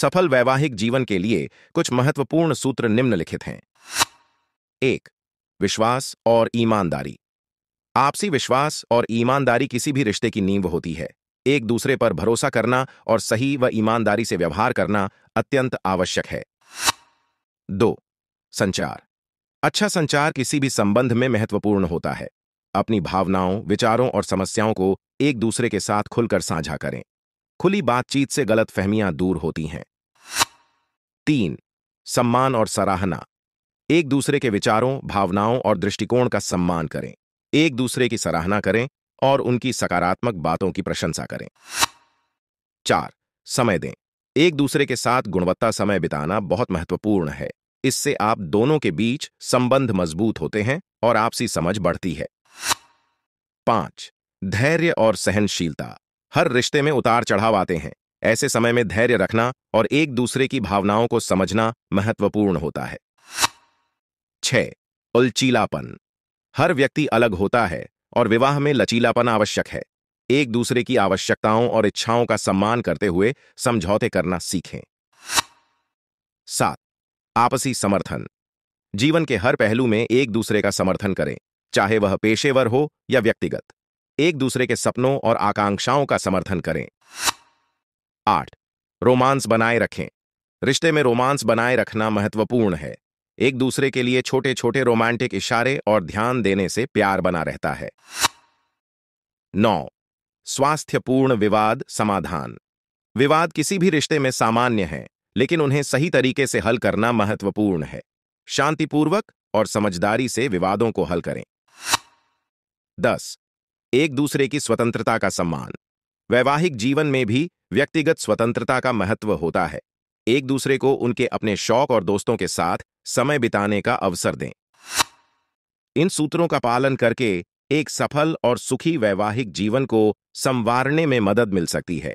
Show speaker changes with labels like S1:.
S1: सफल वैवाहिक जीवन के लिए कुछ महत्वपूर्ण सूत्र निम्नलिखित हैं। एक, विश्वास और ईमानदारी। आपसी विश्वास और ईमानदारी किसी भी रिश्ते की नींव होती है। एक दूसरे पर भरोसा करना और सही व ईमानदारी से व्यवहार करना अत्यंत आवश्यक है। दो, संचार। अच्छा संचार किसी भी संबंध में महत्वपूर्ण होता है। अपनी भावनाओं, विचारों और समस्याओं को एक दूसरे के साथ खुलकर साझा करें। खुली बातचीत से गलत फहमियाँ दूर होती हैं। तीन, सम्मान और सराहना। एक दूसरे के विचारों, भावनाओं और दृष्टिकोण का सम्मान करें। एक दूसरे की सराहना करें और उनकी सकारात्मक बातों की प्रशंसा करें। चार, समय दें। एक दूसरे के साथ गुणवत्ता समय बिताना बहुत महत्वपूर्ण है। इससे आप दोनों के बीच संबंध मज़बूत होते हैं और आपसी समझ बढ़ती है। पाँच, धैर्य और सहनशीलता। हर रिश्ते में उतार चढ़ाव आते हैं। ऐसे समय में धैर्य रखना और एक दूसरे की भावनाओं को समझना महत्वपूर्ण होता है। छह, उलचीलापन। हर व्यक्ति अलग होता है और विवाह में लचीलापन आवश्यक है। एक दूसरे की आवश्यकताओं और इच्छाओं का सम्मान करते हुए समझौते करना सीखें। सात, आपसी समर्थन। जीवन के हर पहलू में एक दूसरे का समर्थन करें, चाहे वह पेशेवर हो या व्यक्तिगत। एक दूसरे के सपनों और आकांक्षाओं का समर्थन करें। आठ, रोमांस बनाए रखें। रिश्ते में रोमांस बनाए रखना महत्वपूर्ण है। एक दूसरे के लिए छोटे छोटे रोमांटिक इशारे और ध्यान देने से प्यार बना रहता है। नौ, स्वास्थ्यपूर्ण विवाद समाधान। विवाद किसी भी रिश्ते में सामान्य है, लेकिन उन्हें सही तरीके से हल करना महत्वपूर्ण है। शांतिपूर्वक और समझदारी से विवादों को हल करें। दस, एक दूसरे की स्वतंत्रता का सम्मान। वैवाहिक जीवन में भी व्यक्तिगत स्वतंत्रता का महत्व होता है। एक दूसरे को उनके अपने शौक और दोस्तों के साथ समय बिताने का अवसर दें। इन सूत्रों का पालन करके एक सफल और सुखी वैवाहिक जीवन को संवारने में मदद मिल सकती है।